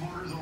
boarders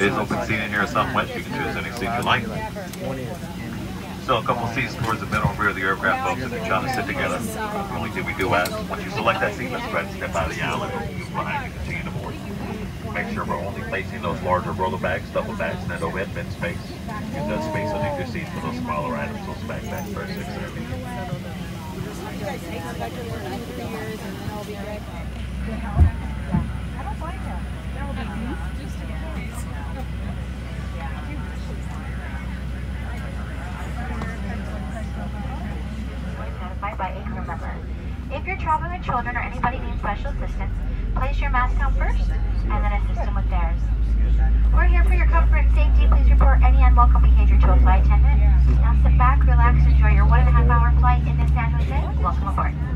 there. It is open seating here, Southwest. You can choose any seat you like. So a couple seats towards the middle and rear of the aircraft, folks, if you're trying to sit together. The only thing we do ask, once you select that seat, let's try to step out of the aisle and move behind you, continue to board. Make sure we're only placing those larger roller bags, double bags, and that overhead space. Use that space underneath your seats for those smaller items, those backpacks, first six, seven. I If you're traveling with children or anybody needs special assistance, place your mask on first and then assist them with theirs. We're here for your comfort and safety. Please report any unwelcome behavior to a flight attendant. Now sit back, relax, enjoy your one and a half hour flight into San Jose. Welcome aboard.